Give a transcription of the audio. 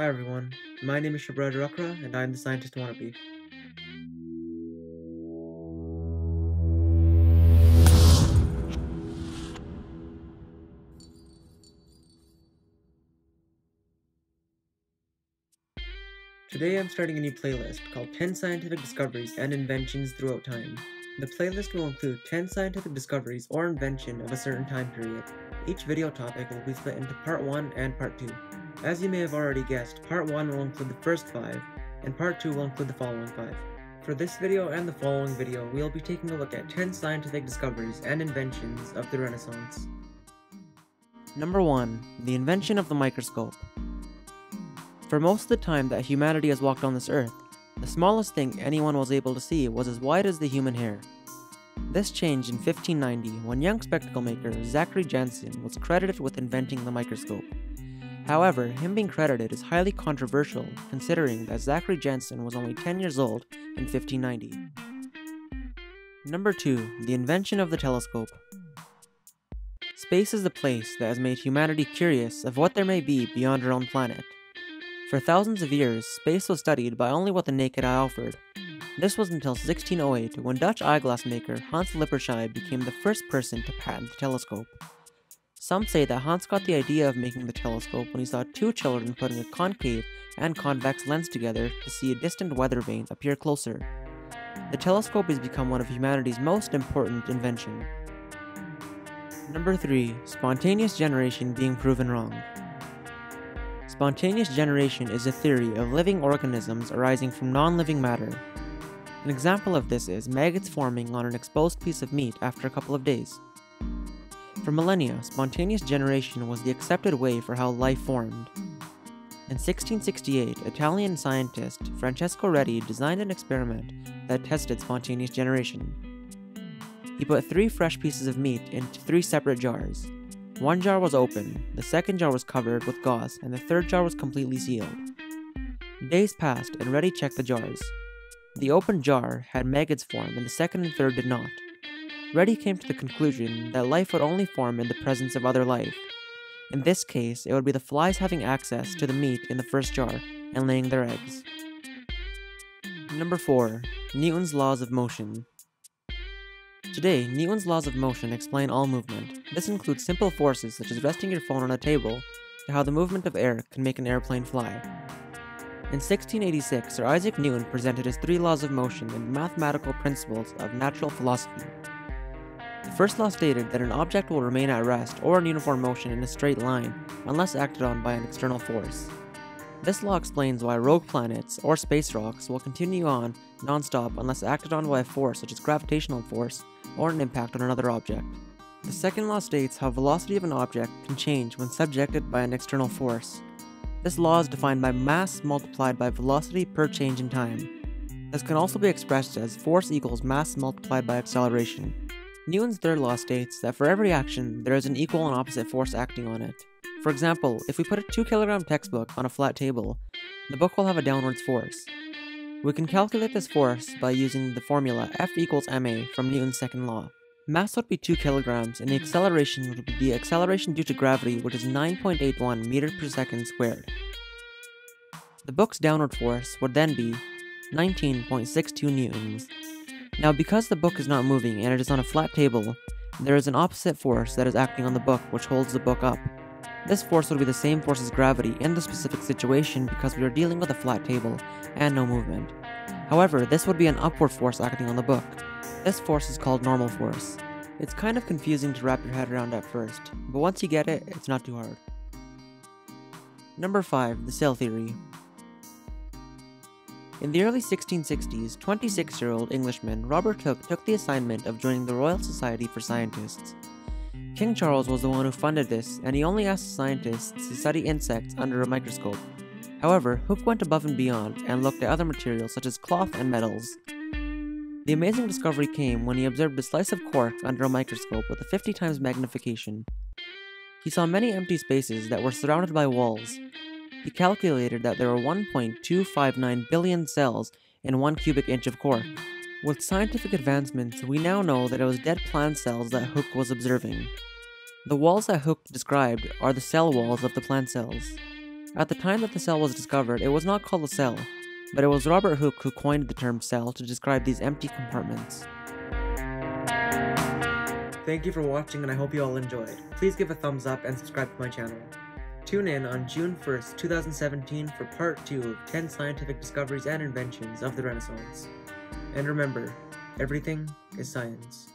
Hi everyone, my name is Shabrad Rakra and I am the scientist wannabe. Today I'm starting a new playlist called 10 Scientific Discoveries and Inventions Throughout Time. The playlist will include 10 scientific discoveries or invention of a certain time period. Each video topic will be split into part 1 and part 2. As you may have already guessed, part 1 will include the first 5, and part 2 will include the following 5. For this video and the following video, we will be taking a look at 10 scientific discoveries and inventions of the Renaissance. Number 1. The invention of the microscope. For most of the time that humanity has walked on this earth, the smallest thing anyone was able to see was as wide as the human hair. This changed in 1590 when young spectacle maker Zachary Jansen was credited with inventing the microscope. However, him being credited is highly controversial considering that Zachary Jansen was only 10 years old in 1590. Number 2. The invention of the telescope. Space is the place that has made humanity curious of what there may be beyond our own planet. For thousands of years, space was studied by only what the naked eye offered. This was until 1608 when Dutch eyeglass maker Hans Lippershey became the first person to patent the telescope. Some say that Hans got the idea of making the telescope when he saw two children putting a concave and convex lens together to see a distant weather vane appear closer. The telescope has become one of humanity's most important invention. Number 3. Spontaneous generation being proven wrong. Spontaneous generation is a theory of living organisms arising from non-living matter. An example of this is maggots forming on an exposed piece of meat after a couple of days. For millennia, spontaneous generation was the accepted way for how life formed. In 1668, Italian scientist Francesco Redi designed an experiment that tested spontaneous generation. He put three fresh pieces of meat into three separate jars. One jar was open, the second jar was covered with gauze, and the third jar was completely sealed. Days passed, and Redi checked the jars. The open jar had maggots form, and the second and third did not. Redi came to the conclusion that life would only form in the presence of other life. In this case, it would be the flies having access to the meat in the first jar and laying their eggs. Number 4. Newton's Laws of Motion Today, Newton's laws of motion explain all movement. This includes simple forces such as resting your phone on a table, to how the movement of air can make an airplane fly. In 1686, Sir Isaac Newton presented his three laws of motion and mathematical principles of natural philosophy. The first law stated that an object will remain at rest or in uniform motion in a straight line unless acted on by an external force. This law explains why rogue planets, or space rocks, will continue on non-stop unless acted on by a force such as gravitational force or an impact on another object. The second law states how velocity of an object can change when subjected by an external force. This law is defined by mass multiplied by velocity per change in time. This can also be expressed as force equals mass multiplied by acceleration. Newton's third law states that for every action, there is an equal and opposite force acting on it. For example, if we put a 2 kilogram textbook on a flat table, the book will have a downwards force. We can calculate this force by using the formula F equals ma from Newton's second law. Mass would be 2 kilograms, and the acceleration would be the acceleration due to gravity, which is 9.81 meters per second squared. The book's downward force would then be 19.62 newtons. Now, because the book is not moving and it is on a flat table, there is an opposite force that is acting on the book which holds the book up. This force would be the same force as gravity in the specific situation because we are dealing with a flat table and no movement. However, this would be an upward force acting on the book. This force is called normal force. It's kind of confusing to wrap your head around at first, but once you get it, it's not too hard. Number 5. The Cell Theory in the early 1660s, 26 year old Englishman Robert Hooke took the assignment of joining the Royal Society for Scientists. King Charles was the one who funded this, and he only asked scientists to study insects under a microscope. However, Hooke went above and beyond and looked at other materials such as cloth and metals. The amazing discovery came when he observed a slice of cork under a microscope with a 50 times magnification. He saw many empty spaces that were surrounded by walls, he calculated that there are 1.259 billion cells in one cubic inch of core. With scientific advancements, we now know that it was dead plant cells that Hooke was observing. The walls that Hooke described are the cell walls of the plant cells. At the time that the cell was discovered, it was not called a cell, but it was Robert Hooke who coined the term cell to describe these empty compartments. Thank you for watching and I hope you all enjoyed. Please give a thumbs up and subscribe to my channel. Tune in on June 1st, 2017 for part 2 of 10 scientific discoveries and inventions of the Renaissance. And remember, everything is science.